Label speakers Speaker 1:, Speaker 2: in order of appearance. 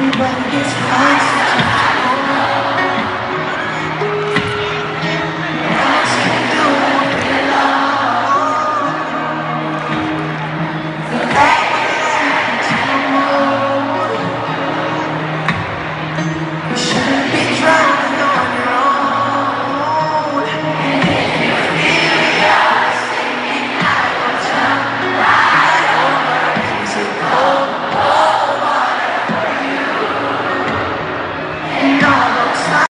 Speaker 1: everybody gets high.